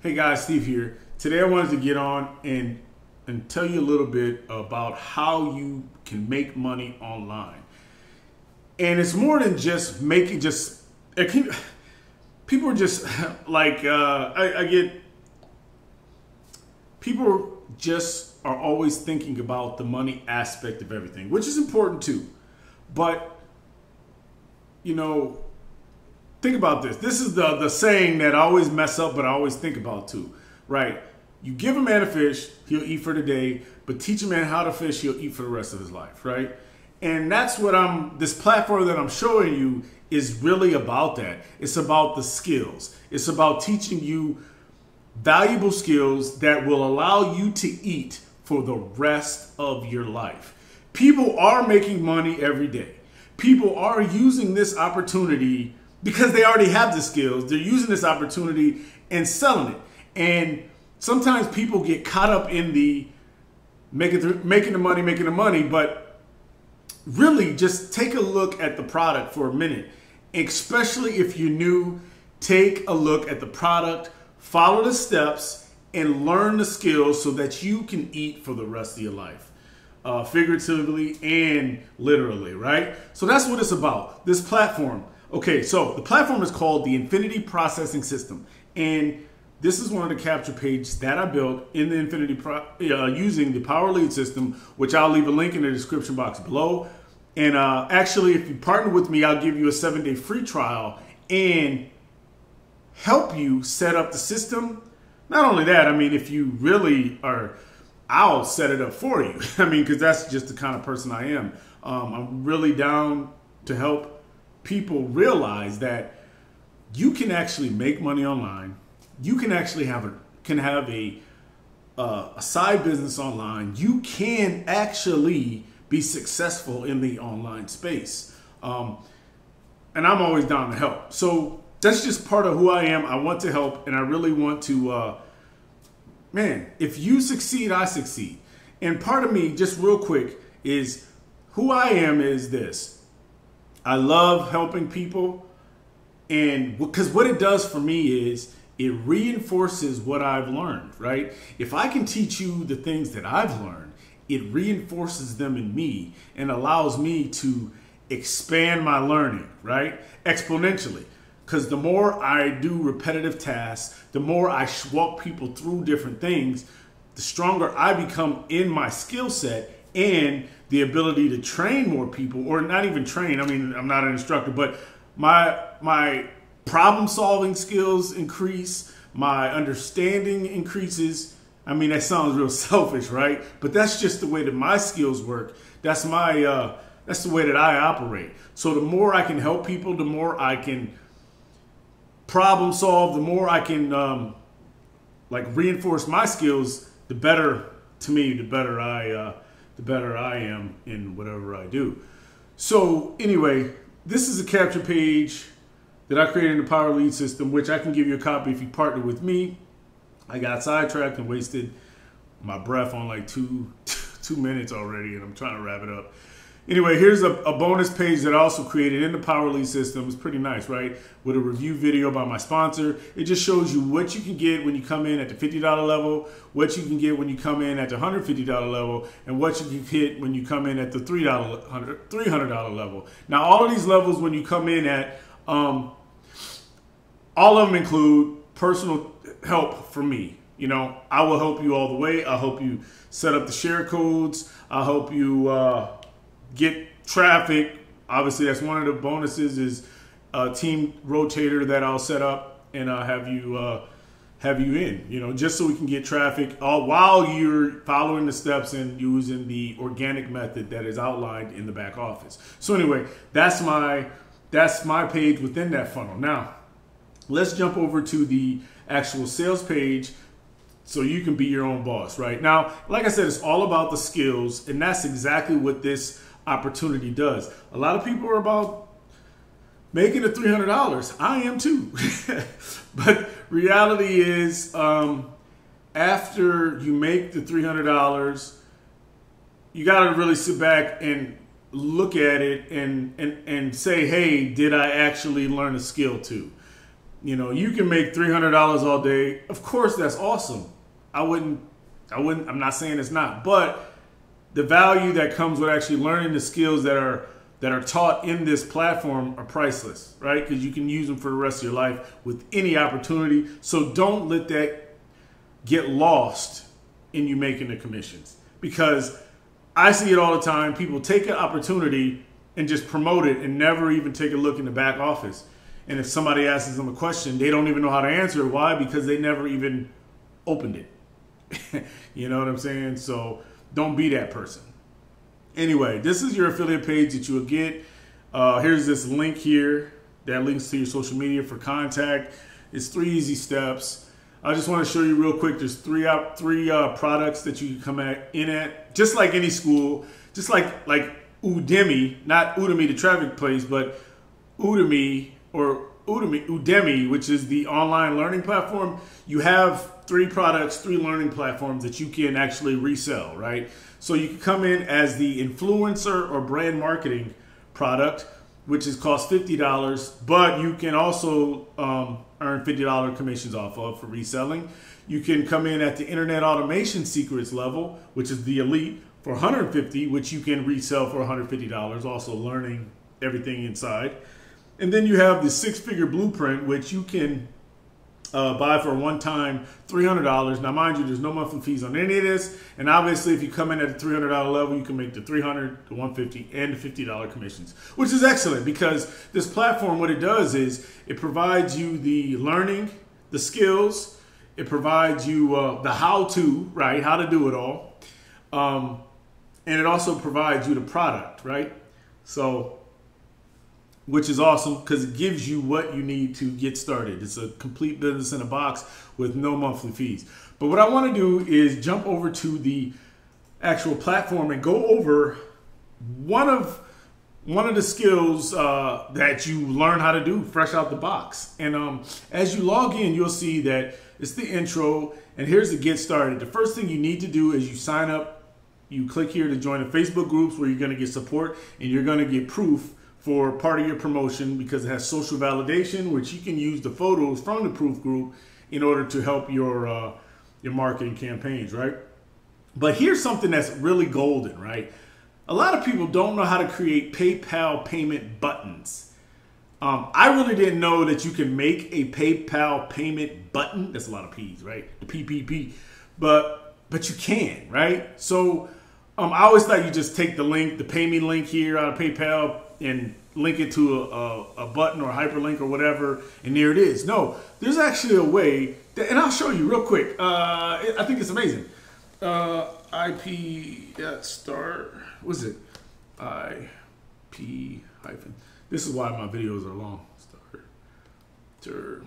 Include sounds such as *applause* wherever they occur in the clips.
Hey guys, Steve here. Today I wanted to get on and and tell you a little bit about how you can make money online. And it's more than just making just can, people are just *laughs* like uh, I, I get people just are always thinking about the money aspect of everything, which is important too. But you know, think about this. This is the the saying that I always mess up, but I always think about too. Right? You give a man a fish, he'll eat for the day, but teach a man how to fish, he'll eat for the rest of his life. Right? And that's what I'm. This platform that I'm showing you is really about that. It's about the skills. It's about teaching you valuable skills that will allow you to eat for the rest of your life. People are making money every day. People are using this opportunity because they already have the skills. They're using this opportunity and selling it. And sometimes people get caught up in the making the, making the money, making the money, but really just take a look at the product for a minute. Especially if you're new, take a look at the product, follow the steps, and learn the skills so that you can eat for the rest of your life. Uh, figuratively and literally, right? So that's what it's about. This platform Okay, so the platform is called the Infinity Processing System, and this is one of the capture pages that I built in the Infinity Pro, uh, using the Power Lead system, which I'll leave a link in the description box below. And uh, actually, if you partner with me, I'll give you a seven day free trial and help you set up the system. Not only that, I mean, if you really are, I'll set it up for you. *laughs* I mean, because that's just the kind of person I am. Um, I'm really down to help people realize that you can actually make money online. You can actually have a can have a uh, a side business online. You can actually be successful in the online space. Um, and I'm always down to help. So that's just part of who I am. I want to help, and I really want to. Uh, man, if you succeed, I succeed. And part of me, just real quick, is who I am. Is this I love helping people. And because what it does for me is it reinforces what I've learned, right? If I can teach you the things that I've learned, it reinforces them in me and allows me to expand my learning, right? Exponentially. Because the more I do repetitive tasks, the more I walk people through different things, the stronger I become in my skill set and the ability to train more people or not even train i mean i'm not an instructor but my my problem solving skills increase my understanding increases. I mean that sounds real *laughs* selfish right? But that's just the way that my skills work. That's my uh, that's the way that i operate. So the more i can help people the more i can problem solve the more i can um, like reinforce my skills the better to me the better i uh, the better I am in whatever I do. So anyway, this is a capture page that I created in the Power Lead system, which I can give you a copy if you partner with me. I got sidetracked and wasted my breath on like two *laughs* two minutes already, and I'm trying to wrap it up. Anyway, here's a, a, bonus page that I also created in the Power Powerlead system. It's pretty nice, right? With a review video by my sponsor. It just shows you what you can get when you come in at the $50 level, what you can get when you come in at the $150 level, and what you can get when you come in at the $300, $300 level. Now, all of these levels, when you come in at, um, all of them include personal help from me. You know, I will help you all the way. I'll help you set up the share codes. I'll help you. Uh, get traffic. Obviously, that's one of the bonuses is a team rotator that I'll set up and I'll have you uh, have you in. You know, just so we can get traffic while you're following the steps and using the organic method that is outlined in the back office. So anyway, that's my that's my page within that funnel. Now, let's jump over to the actual sales page so you can be your own boss, right? Now, like I said, it's all about the skills, and that's exactly what this opportunity does. A lot of people are about making the $300. I am too. *laughs* but reality is, um, after you make the $300, you got to really sit back and look at it and, and, and say, hey, did I actually learn a skill too? you know, you can make three hundred dollars all day. Of course, that's awesome. I wouldn't, I wouldn't. I'm not saying it's not, but the value that comes with actually learning the skills that are that are taught in this platform are priceless, right? Because you can use them for the rest of your life with any opportunity. So don't let that get lost in you making the commissions because I see it all the time. People take an opportunity and just promote it and never even take a look in the back office. And if somebody asks them a question, they don't even know how to answer it. Why? Because they never even opened it. *laughs* you know what I'm saying? So don't be that person. Anyway, this is your affiliate page that you will get. Uh, here's this link here that links to your social media for contact. It's three easy steps. I just want to show you real quick. There's three out three uh, products that you can come at in at, just like any school, just like like Udemy, not Udimi the traffic place, but Udemy or Udemy, Udemy, which is the online learning platform. You have three products, three learning platforms that you can actually resell, right? So you can come in as the influencer or brand marketing product, which is cost fifty dollars, but you can also um, earn fifty dollar commissions off of for reselling. You can come in at the internet automation secrets level, which is the elite, for 150, which you can resell for 150 dollars. Also learning everything inside, and then you have the six figure blueprint, which you can uh, buy for a one-time $300. Now, mind you, there's no monthly fees on any of this. And obviously, if you come in at the $300 level, you can make the $300, the $150, and the $50 commissions, which is excellent because this platform, what it does is it provides you the learning, the skills, it provides you uh, the how-to, right, how to do it all. Um, and it also provides you the product, right? So which is awesome because it gives you what you need to get started. It's a complete business in a box with no monthly fees. But what I want to do is jump over to the actual platform and go over one of one of the skills uh, that you learn how to do fresh out the box. And um, as you log in, you'll see that it's the intro. And here's the get started. The first thing you need to do is you sign up. You click here to join the Facebook groups where you're going to get support and you're going to get proof for part of your promotion because it has social validation, which you can use the photos from the proof group in order to help your uh, your marketing campaigns, right? But here's something that's really golden, right? A lot of people don't know how to create PayPal payment buttons. Um, I really didn't know that you can make a PayPal payment button. That's a lot of P's, right? The PPP, but but you can, right? So um, I always thought you just take the link, the pay me link here out of PayPal, and link it to a, a, a, button or hyperlink or whatever, and there it is. No, there's actually a way, that, and I'll show you real quick. Uh, I think it's amazing. Uh, IP start, what's it? IP hyphen. This is why my videos are long. Starter,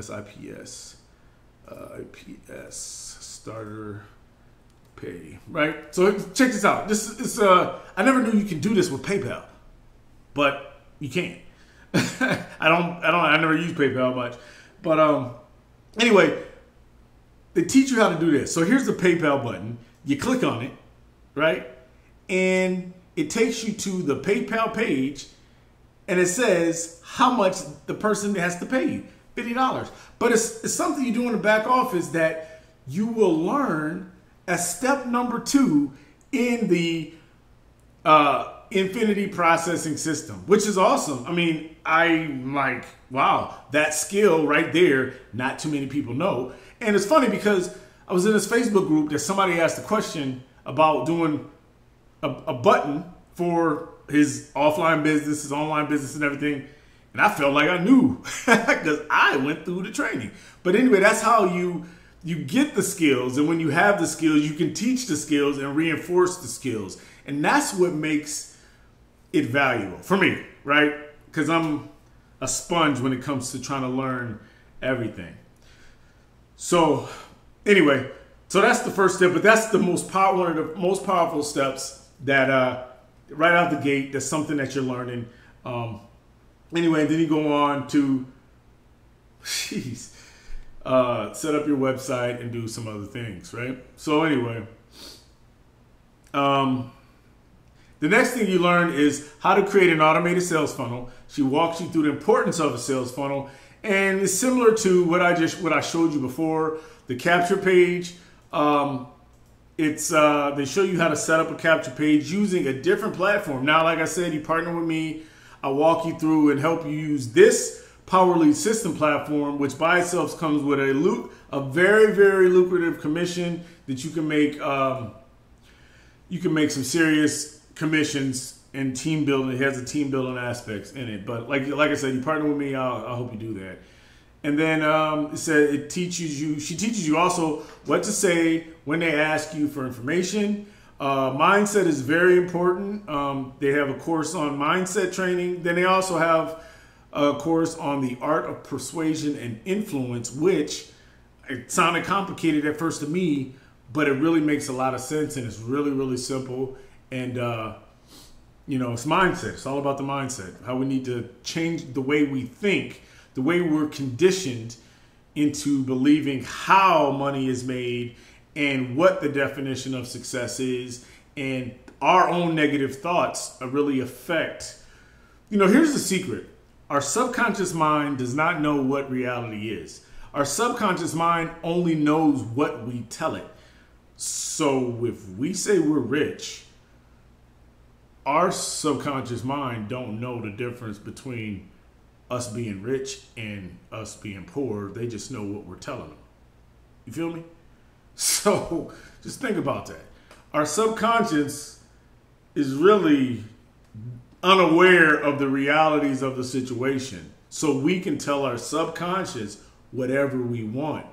SIPS, uh, IPS, starter pay, right? So check this out. This is, uh, I never knew you can do this with PayPal but you can't. *laughs* I don't. I don't. I never use PayPal much, but um. Anyway, they teach you how to do this. So here's the PayPal button. You click on it, right, and it takes you to the PayPal page, and it says how much the person has to pay you. Fifty dollars. But it's, it's something you do in the back office that you will learn as step number two in the uh, infinity processing system, which is awesome. I mean, I'm like, wow, that skill right there, not too many people know. And it's funny because I was in this Facebook group that somebody asked a question about doing a, a button for his offline business, his online business, and everything. And I felt like I knew *laughs* because I went through the training. But anyway, that's how you you get the skills, and when you have the skills, you can teach the skills and reinforce the skills, and that's what makes it valuable for me, right? Because I'm a sponge when it comes to trying to learn everything. So, anyway, so that's the first step, but that's the most power, one of the most powerful steps that uh, right out the gate. That's something that you're learning. Um, anyway, then you go on to, *laughs* jeez, uh, set up your website and do some other things, right? So anyway, um, the next thing you learn is how to create an automated sales funnel. She walks you through the importance of a sales funnel and it's similar to what I just what I showed you before. The capture page. Um, it's uh, they show you how to set up a capture page using a different platform. Now, like I said, you partner with me. I walk you through and help you use this Power Lead System platform, which by itself comes with a loop, a very very lucrative commission that you can make. Um, you can make some serious commissions and team building. It has a team building aspects in it. But like like I said, you partner with me. I'll, i hope you do that. And then um, it said it teaches you. She teaches you also what to say when they ask you for information. Uh, mindset is very important. Um, they have a course on mindset training. Then they also have a course on the art of persuasion and influence, which it sounded complicated at first to me, but it really makes a lot of sense and it's really really simple. And uh, you know, it's mindset. It's all about the mindset. How we need to change the way we think, the way we're conditioned into believing how money is made and what the definition of success is and our own negative thoughts really affect you know here's the secret our subconscious mind does not know what reality is our subconscious mind only knows what we tell it so if we say we're rich our subconscious mind don't know the difference between us being rich and us being poor. They just know what we're telling them. You feel me? *laughs* So just think about that. Our subconscious is really unaware of the realities of the situation. So we can tell our subconscious whatever we want.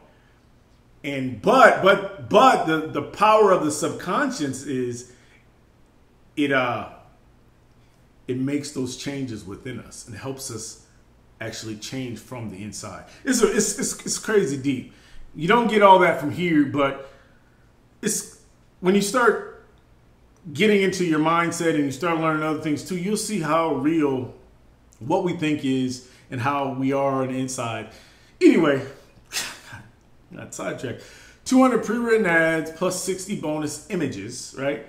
And but but but the, the power of the subconscious is it uh it makes those changes within us and helps us actually change from the inside. It's, a, it's, it's, it's crazy deep. You don't get all that from here, but it's when you start getting into your mindset and you start learning other things too, you'll see how real what we think is and how we are on the inside. Anyway, *sighs* not sidetracked. 200 pre-written ads plus 60 bonus images, right?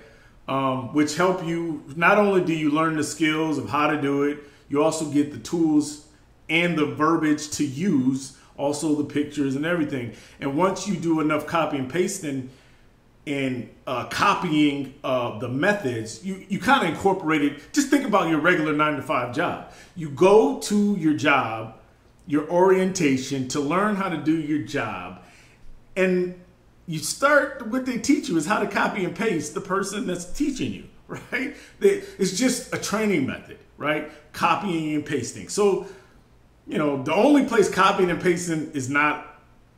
Um, which help you. Not only do you learn the skills of how to do it, you also get the tools and the verbiage to use, also the pictures and everything. And once you do enough copy and pasting and uh, copying uh, the methods, you, you kind of incorporate it. Just think about your regular nine to five job. You go to your job, your orientation to learn how to do your job. And you start what they teach you is how to copy and paste the person that's teaching you, *laughs* right? It's just a training method, right? Copying and pasting. So, you know, the only place copying and pasting is not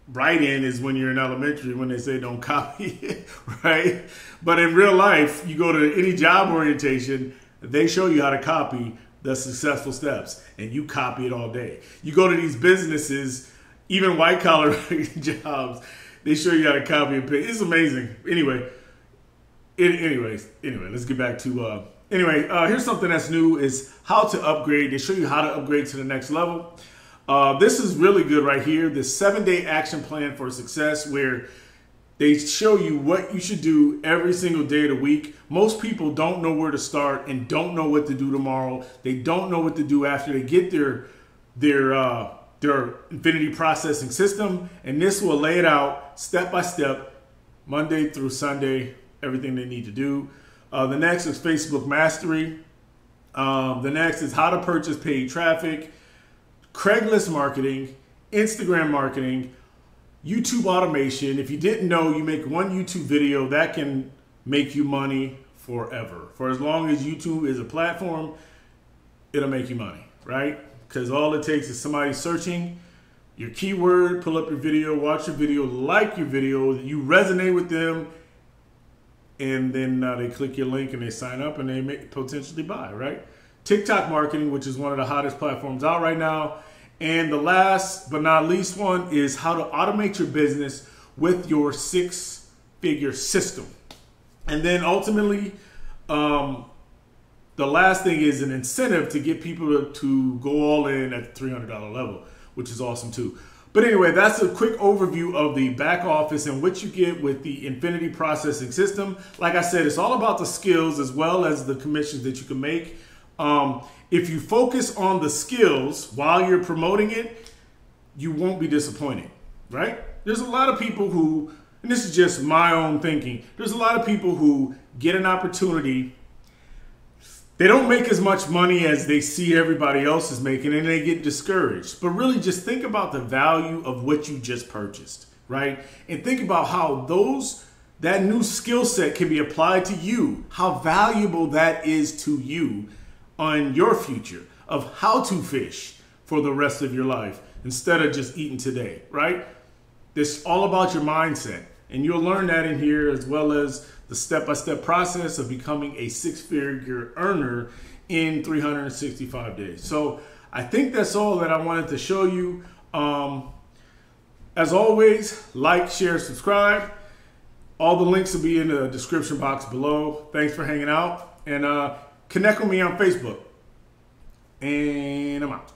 right in is when you're in elementary when they say don't *laughs* copy right? But in real life, you go to any job orientation, they show you how to copy the successful steps and you copy it all day. You go to these businesses, even white collar *laughs* jobs, they show you how to copy and paste. It's amazing. Anyway, it, anyways, anyway, let's get back to. Uh, anyway, uh, here's something that's new: is how to upgrade. They show you how to upgrade to the next level. Uh, this is really good right here. The seven day action plan for success, where they show you what you should do every single day of the week. Most people don't know where to start and don't know what to do tomorrow. They don't know what to do after they get their their uh, their Infinity processing system, and this will lay it out step by step, Monday through Sunday, everything they need to do. Uh, the next is Facebook Mastery. Um, the next is how to purchase paid traffic, Craigslist marketing, Instagram marketing, YouTube automation. If you didn't know, you make one YouTube video that can make you money forever. For as long as YouTube is a platform, it'll make you money, right? Because all it takes is somebody searching your keyword, pull up your video, watch your video, like your video, you resonate with them, and then uh, they click your link and they sign up and they may potentially buy, right? TikTok marketing, which is one of the hottest platforms out right now. And the last but not least one is how to automate your business with your six figure system. And then ultimately, um, the last thing is an incentive to get people to go all in at the $300 level, which is awesome too. But anyway, that's a quick overview of the back office and what you get with the Infinity Processing System. Like I said, it's all about the skills as well as the commissions that you can make. Um, if you focus on the skills while you're promoting it, you won't be disappointed, right? There's a lot of people who, and this is just my own thinking, there's a lot of people who get an opportunity. They don't make as much money as they see everybody else is making and they get discouraged. But really, just think about the value of what you just purchased, right? And think about how those that new skill set can be applied to you, how valuable that is to you on your future of how to fish for the rest of your life instead of just eating today, right? This all about your mindset. And you'll learn that in here as well as the step by step process of becoming a six figure earner in 365 days. So I think that's all that I wanted to show you. Um, as always, like, share, subscribe. All the links will be in the description box below. Thanks for hanging out and uh, connect with me on Facebook. And I'm out.